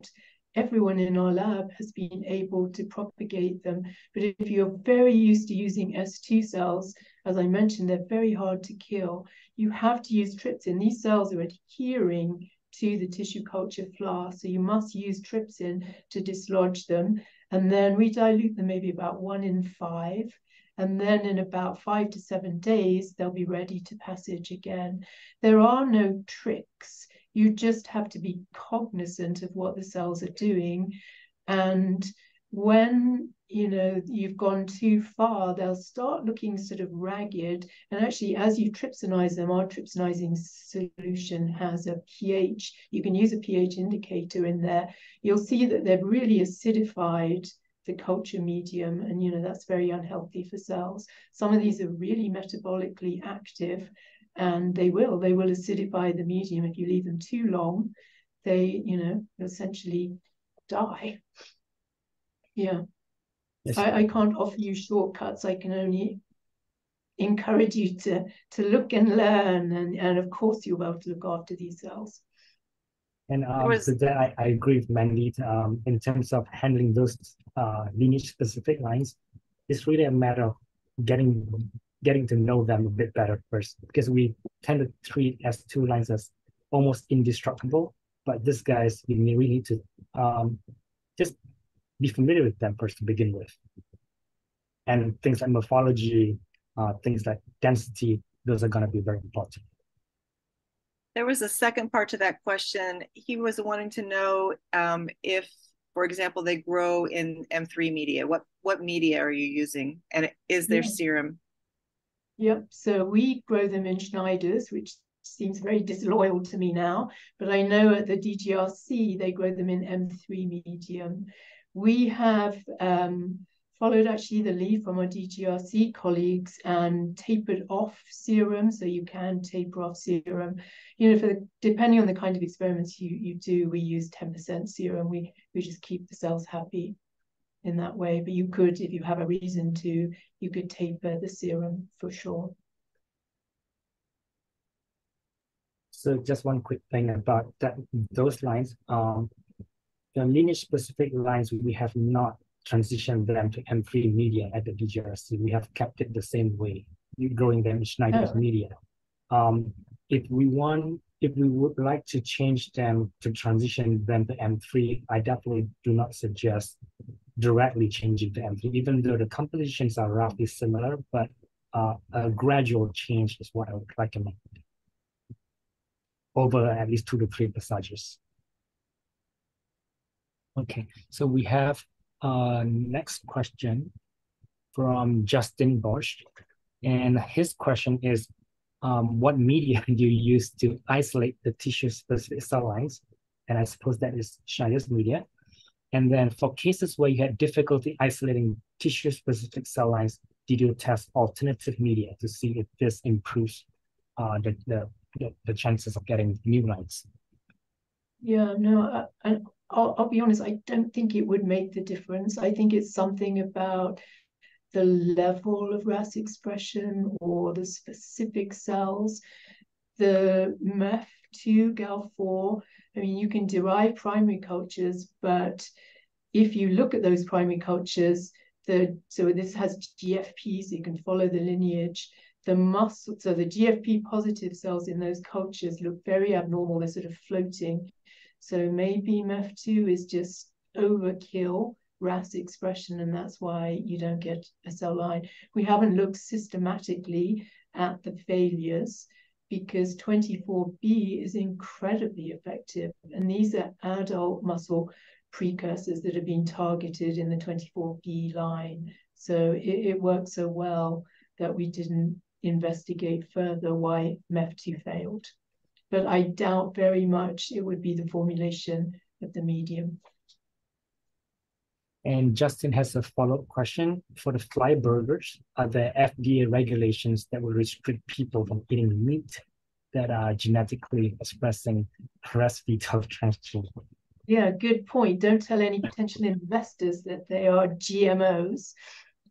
everyone in our lab has been able to propagate them. But if you're very used to using S2 cells, as I mentioned, they're very hard to kill. You have to use trypsin. These cells are adhering to the tissue culture flour. So you must use trypsin to dislodge them. And then we dilute them maybe about one in five. And then in about five to seven days, they'll be ready to passage again. There are no tricks you just have to be cognizant of what the cells are doing. And when you know you've gone too far, they'll start looking sort of ragged. And actually, as you trypsinize them, our trypsinizing solution has a pH. You can use a pH indicator in there. You'll see that they've really acidified the culture medium, and you know that's very unhealthy for cells. Some of these are really metabolically active, and they will they will acidify the medium if you leave them too long they you know essentially die yeah yes. I, I can't offer you shortcuts i can only encourage you to to look and learn and and of course you'll be able to look after these cells and um, was... so that I, I agree with Mandy um, in terms of handling those uh, lineage specific lines it's really a matter of getting getting to know them a bit better first because we tend to treat S2 lines as almost indestructible. But this guys, you really need to um, just be familiar with them first to begin with. And things like morphology, uh, things like density, those are going to be very important. There was a second part to that question. He was wanting to know um, if, for example, they grow in M3 media. What what media are you using, and is there yeah. serum Yep. So we grow them in Schneiders, which seems very disloyal to me now, but I know at the DGRC they grow them in M3 medium. We have um, followed actually the lead from our DGRC colleagues and tapered off serum, so you can taper off serum. You know, for the, depending on the kind of experiments you you do, we use 10% serum. We we just keep the cells happy in that way. But you could, if you have a reason to, you could taper the serum for sure. So just one quick thing about that those lines. Um, the lineage specific lines we have not transitioned them to M3 media at the DGRC. We have kept it the same way, growing them in Schneider's oh. media. Um, if we want, if we would like to change them to transition them to M3, I definitely do not suggest directly changing to M3, even though the compositions are roughly similar, but uh, a gradual change is what I would recommend over at least two to three passages. Okay, so we have uh, next question from Justin Bosch. And his question is, um, what media do you use to isolate the tissue-specific cell lines? And I suppose that is Schneider's media. And then for cases where you had difficulty isolating tissue-specific cell lines, did you test alternative media to see if this improves uh, the, the, the, chances of getting new lines? Yeah, no, I, I'll, I'll be honest, I don't think it would make the difference. I think it's something about the level of RAS expression or the specific cells. The MEF2, GAL4, I mean, you can derive primary cultures, but if you look at those primary cultures, the so this has GFP, so you can follow the lineage. The muscle, so the GFP positive cells in those cultures look very abnormal. They're sort of floating. So maybe MEF2 is just overkill RAS expression, and that's why you don't get a cell line. We haven't looked systematically at the failures because 24B is incredibly effective. And these are adult muscle precursors that have been targeted in the 24B line. So it, it works so well that we didn't investigate further why MEF2 failed. But I doubt very much it would be the formulation of the medium. And Justin has a follow-up question. For the fly burgers, are there FDA regulations that will restrict people from eating meat that are genetically expressing fetal transgene? Yeah, good point. Don't tell any potential investors that they are GMOs.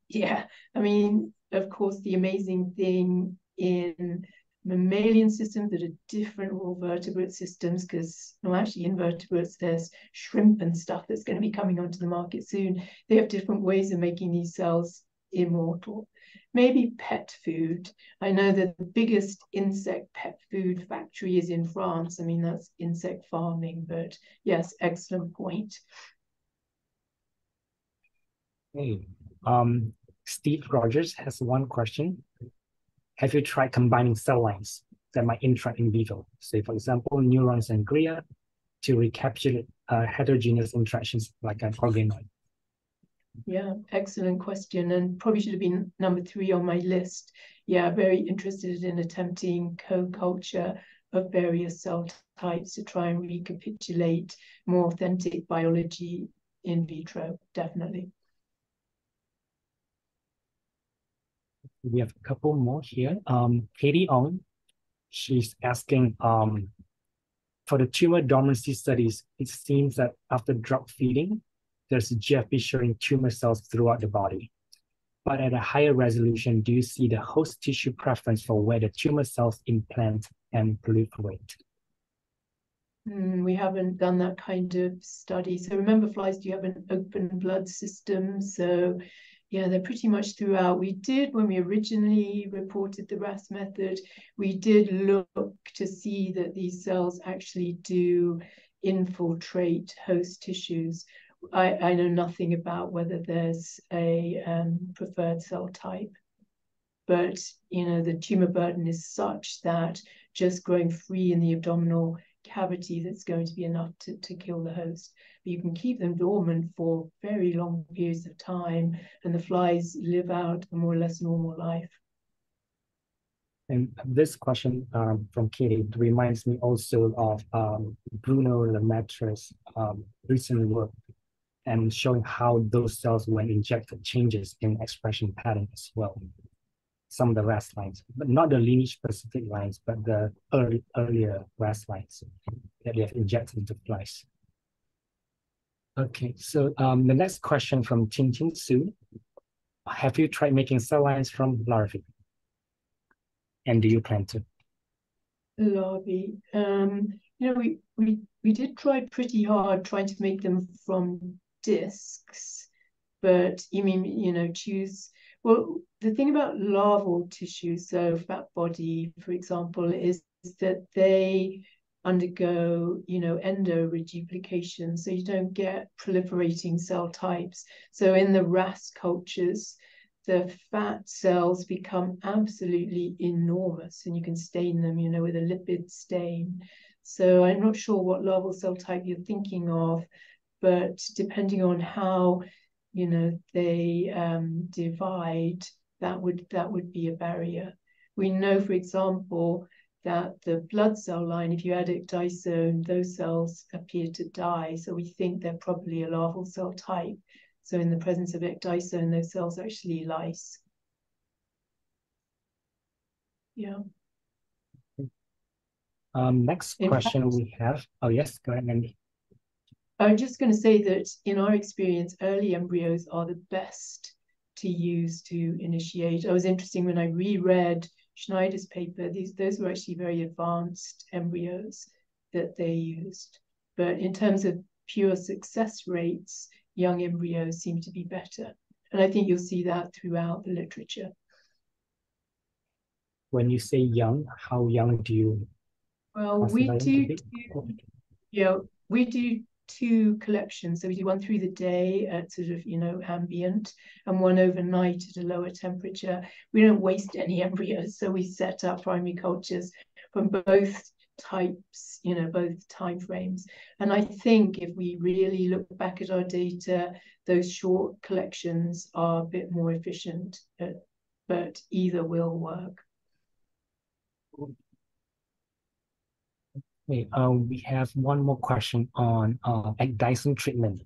Yeah, I mean, of course, the amazing thing in mammalian systems that are different from vertebrate systems because no actually invertebrates there's shrimp and stuff that's going to be coming onto the market soon. They have different ways of making these cells immortal. Maybe pet food. I know that the biggest insect pet food factory is in france. I mean that's insect farming but yes excellent point. Hey um steve rogers has one question have you tried combining cell lines that might interact in vivo? Say, for example, neurons and glia to recapitulate uh, heterogeneous interactions like an organoid? Yeah, excellent question, and probably should have been number three on my list. Yeah, very interested in attempting co-culture of various cell types to try and recapitulate more authentic biology in vitro, definitely. We have a couple more here. Um, Katie Ong, she's asking, um, for the tumor dormancy studies, it seems that after drug feeding, there's a GFP showing tumor cells throughout the body. But at a higher resolution, do you see the host tissue preference for where the tumor cells implant and proliferate? Mm, we haven't done that kind of study. So remember, flies do have an open blood system. So yeah, they're pretty much throughout. We did, when we originally reported the RAS method, we did look to see that these cells actually do infiltrate host tissues. I, I know nothing about whether there's a um, preferred cell type, but you know the tumor burden is such that just growing free in the abdominal cavity that's going to be enough to, to kill the host. But you can keep them dormant for very long periods of time, and the flies live out a more or less normal life. And this question um, from Katie reminds me also of um, Bruno Lemaitre's um, recent work and showing how those cells, when injected, changes in expression pattern as well some of the rest lines, but not the lineage specific lines, but the early, earlier rest lines that we have injected into flies. Okay, so um, the next question from Ting Ting Su. Have you tried making cell lines from larvae? And do you plan to? Larvae. Um, you know, we, we, we did try pretty hard trying to make them from discs but you mean you know choose well the thing about larval tissues, so fat body for example is, that they undergo you know endoreduplication so you don't get proliferating cell types. So in the ras cultures the fat cells become absolutely enormous and you can stain them you know with a lipid stain. So i'm not sure what larval cell type you're thinking of but depending on how you know they um, divide, that would that would be a barrier. We know, for example, that the blood cell line, if you add ecdysone, those cells appear to die. So we think they're probably a larval cell type. So in the presence of ecdysone, those cells actually lyse. Yeah. Um, next in question fact, we have. Oh yes, go ahead, Mandy. I'm just going to say that in our experience, early embryos are the best to use to initiate. I was interesting when I reread Schneider's paper, these those were actually very advanced embryos that they used. But in terms of pure success rates, young embryos seem to be better. And I think you'll see that throughout the literature. When you say young, how young do you? Well, we do, do know, we do two collections. So we do one through the day at sort of, you know, ambient and one overnight at a lower temperature. We don't waste any embryos. So we set up primary cultures from both types, you know, both time frames. And I think if we really look back at our data, those short collections are a bit more efficient, uh, but either will work. Okay, um, we have one more question on uh, Dyson treatment.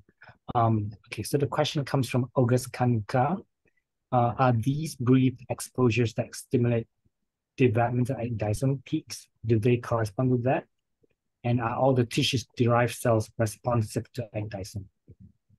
Um, okay, so the question comes from August Kanka. Uh, are these brief exposures that stimulate development of Dyson peaks? Do they correspond with that? And are all the tissue-derived cells responsive to Dyson?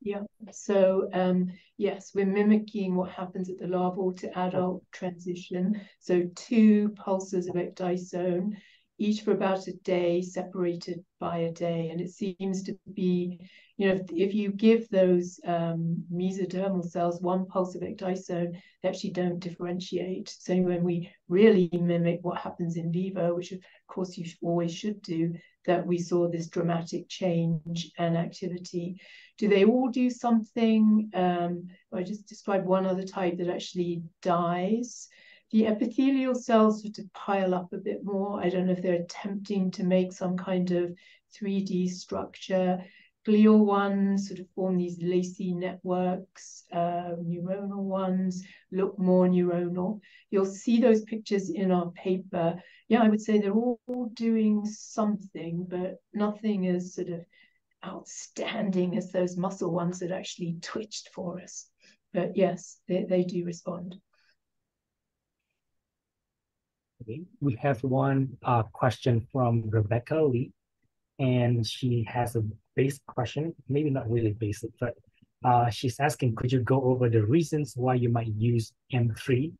Yeah, so um, yes, we're mimicking what happens at the larval to adult transition. So two pulses of ecdysone each for about a day, separated by a day. And it seems to be, you know, if, if you give those um, mesodermal cells one pulse of ecdysone, they actually don't differentiate. So when we really mimic what happens in vivo, which of course you always should do, that we saw this dramatic change and activity. Do they all do something? Um, I just described one other type that actually dies the epithelial cells sort of pile up a bit more. I don't know if they're attempting to make some kind of 3D structure. Glial ones sort of form these lacy networks. Uh, neuronal ones look more neuronal. You'll see those pictures in our paper. Yeah, I would say they're all, doing something, but nothing as sort of outstanding as those muscle ones that actually twitched for us. But yes, they, they do respond. Okay. We have one uh, question from Rebecca Lee, and she has a basic question, maybe not really basic, but uh, she's asking, could you go over the reasons why you might use M3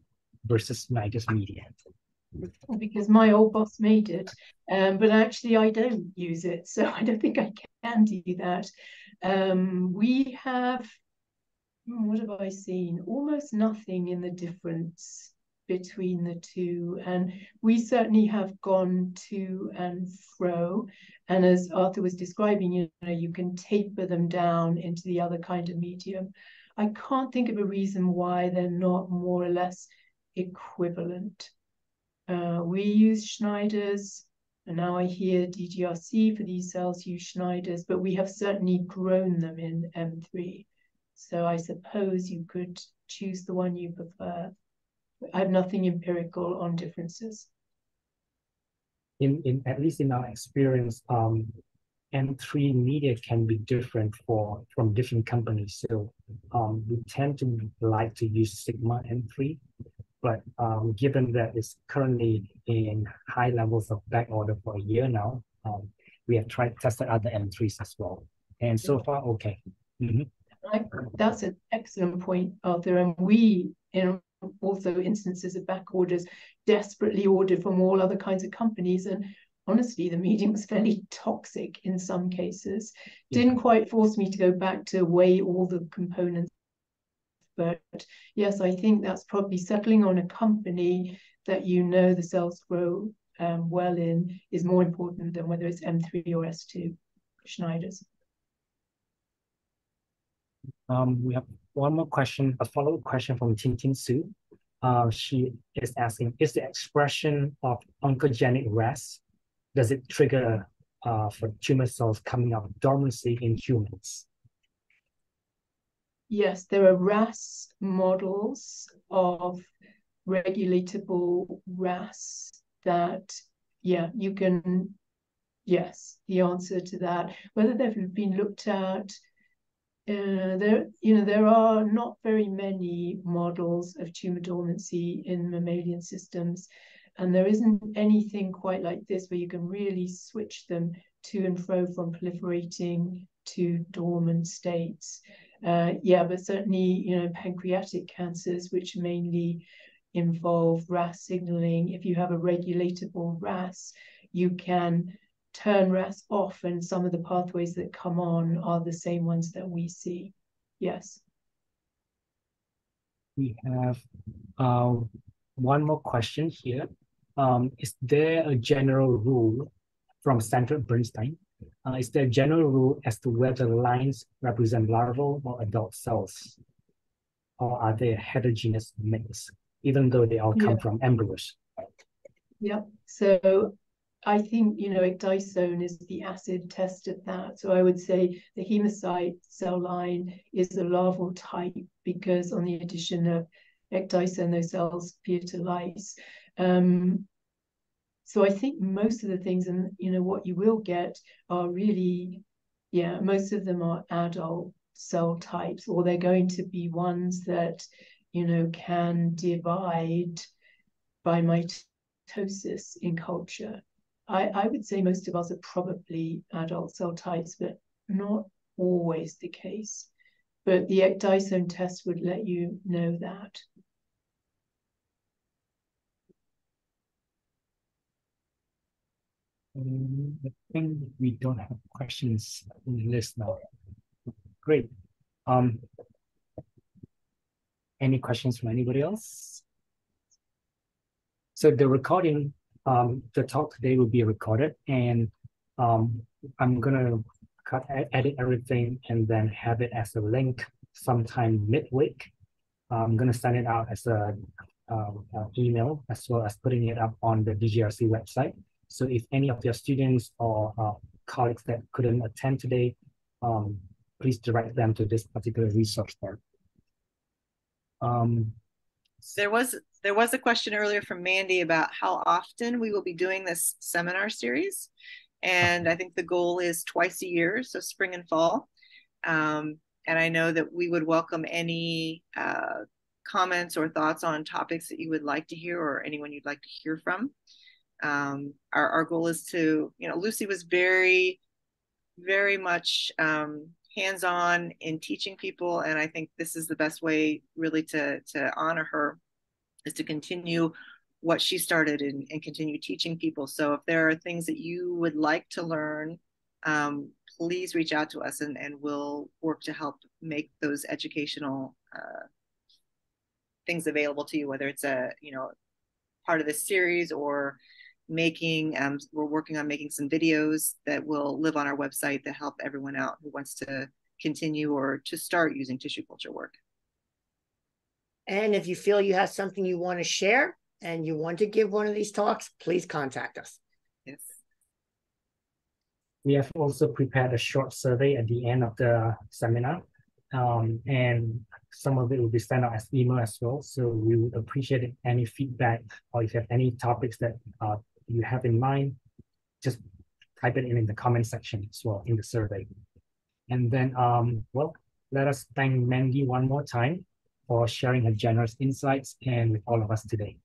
versus Schneider's media? Because my old boss made it, um, but actually I don't use it, so I don't think I can do that. Um, we have, hmm, what have I seen? Almost nothing in the difference between the two. And we certainly have gone to and fro. And as Arthur was describing, you know, you can taper them down into the other kind of medium. I can't think of a reason why they're not more or less equivalent. Uh, we use Schneider's, and now I hear DGRC for these cells use Schneider's, but we have certainly grown them in M3. So I suppose you could choose the one you prefer. I have nothing empirical on differences. In, in at least in our experience, um, M3 media can be different for from different companies. So um, we tend to like to use Sigma M3, but um, given that it's currently in high levels of back order for a year now, um, we have tried tested other M3s as well, and so far okay. Mm -hmm. I, that's an excellent point, Arthur. And we in also instances of back orders desperately ordered from all other kinds of companies. And honestly, the medium was fairly toxic in some cases. Didn't quite force me to go back to weigh all the components But yes, I think that's probably settling on a company that you know the cells grow um, well in is more important than whether it's M3 or S2 Schneider's. Um, we have one more question, a follow-up question from Tin Tin Su. Uh, she is asking, is the expression of oncogenic RAS, does it trigger uh, for tumor cells coming out of dormancy in humans? Yes, there are RAS models of regulatable RAS that, yeah, you can, yes, the answer to that. Whether they've been looked at, uh, there, you know, there are not very many models of tumor dormancy in mammalian systems, and there isn't anything quite like this where you can really switch them to and fro from proliferating to dormant states. Uh, yeah, but certainly, you know, pancreatic cancers, which mainly involve RAS signaling. If you have a regulatable RAS, you can turn RAS off, and some of the pathways that come on are the same ones that we see. Yes. We have uh, one more question here. Um, is there a general rule from Stanford Bernstein? Uh, is there a general rule as to whether lines represent larval or adult cells? Or are they heterogeneous mix? even though they all come yeah. from embryos. Yeah. So I think, you know, ecdysone is the acid test of that. So I would say the hemocyte cell line is the larval type because on the addition of ecdysone, those cells appear to. Um, so I think most of the things, and you know, what you will get are really, yeah, most of them are adult cell types, or they're going to be ones that you know, can divide by mitosis in culture. I, I would say most of us are probably adult cell types, but not always the case. But the ecdysone test would let you know that. Um, I think we don't have questions in the list now. Great. Um, any questions from anybody else? So the recording, um, the talk today will be recorded and um, I'm gonna cut, edit everything and then have it as a link sometime midweek. I'm gonna send it out as a, um, email as well as putting it up on the DGRC website. So if any of your students or uh, colleagues that couldn't attend today, um, please direct them to this particular resource part. Um, there was there was a question earlier from Mandy about how often we will be doing this seminar series, and I think the goal is twice a year, so spring and fall. Um, and I know that we would welcome any uh, comments or thoughts on topics that you would like to hear or anyone you'd like to hear from. Um, our, our goal is to, you know, Lucy was very, very much um, hands-on in teaching people and i think this is the best way really to to honor her is to continue what she started and, and continue teaching people. So if there are things that you would like to learn um, please reach out to us and, and we'll work to help make those educational uh, things available to you whether it's a you know part of this series or making um, we're working on making some videos that will live on our website that help everyone out who wants to continue or to start using tissue culture work and if you feel you have something you want to share and you want to give one of these talks please contact us yes we have also prepared a short survey at the end of the seminar um, and some of it will be sent out as email as well. So we would appreciate any feedback or if you have any topics that uh, you have in mind, just type it in, in the comment section as well in the survey. And then, um, well, let us thank Mandy one more time for sharing her generous insights and with all of us today.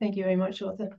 Thank you very much, Arthur.